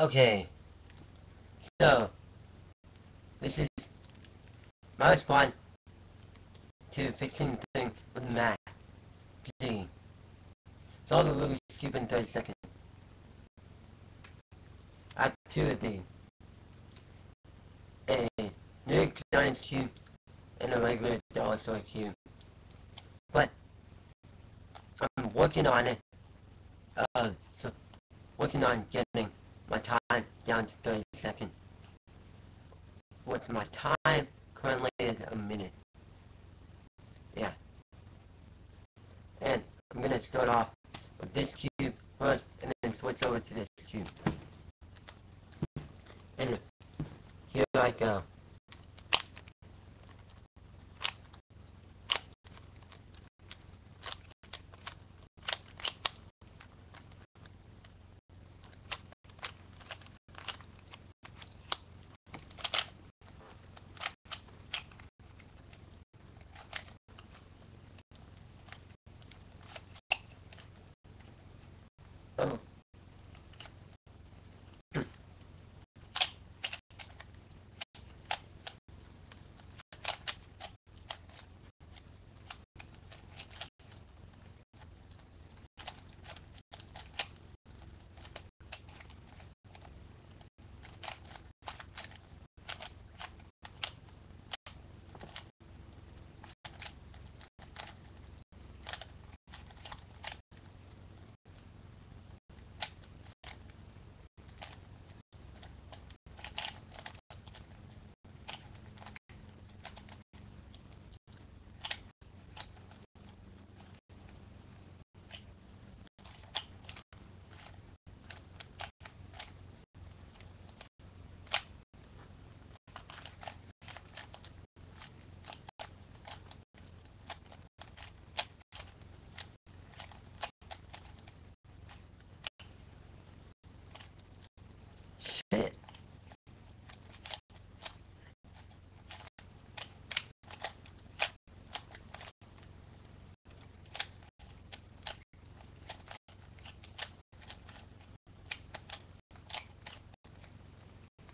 Okay. So, this is my response to fixing things with Mac. P. So all the movies skip in 30 seconds. Act 2 of the a New York Giants cube and a regular dollar store cube. But I'm working on it. Uh, so working on getting my time down to 30 seconds. What's my time currently is a minute. Yeah. And I'm gonna start off with this cube first and then switch over to this cube. And here I go.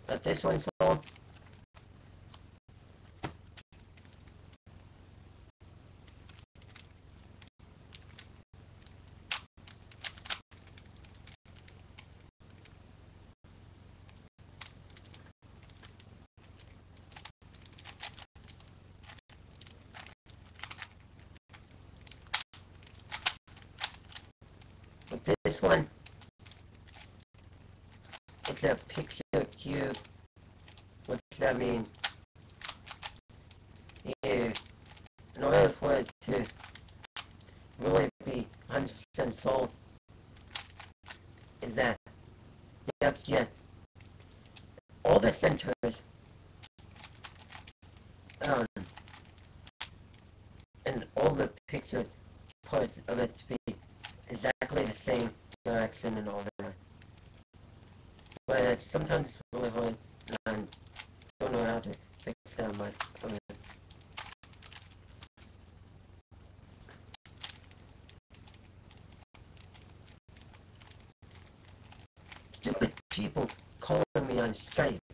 Got this one. But this one, it's a picture. That mean? Yeah, in order for it to really be 100% sold, is that you have to get all the centers um, and all the picture parts of it to be exactly the same direction and all that. But sometimes it's really hard and I don't know how to fix that much of it. Stupid people calling me on Skype.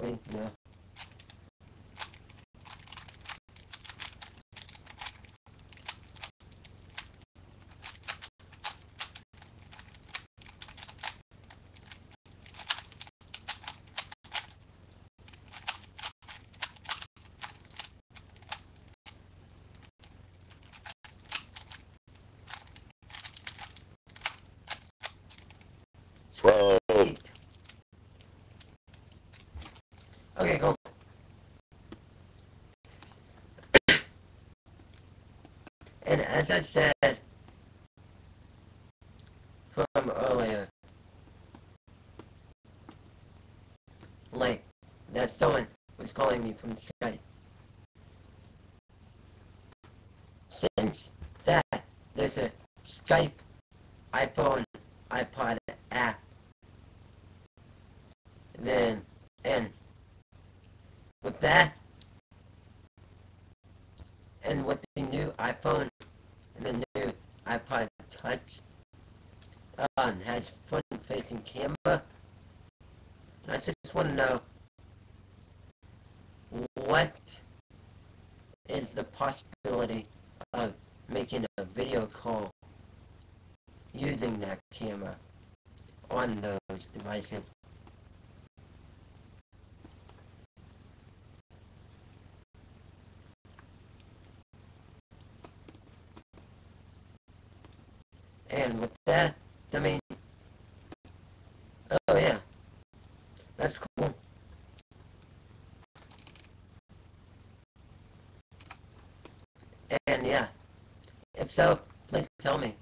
Wait, no. Sweet. Okay, cool. And as I said from earlier, like that someone was calling me from Skype. Since that, there's a Skype iPhone iPod app. Then, and with that, and with the new iPhone and the new iPod Touch, um, has front-facing camera. I just want to know what is the possibility of making a video call using that camera on those devices. And with that, I mean, oh yeah, that's cool. And yeah, if so, please tell me.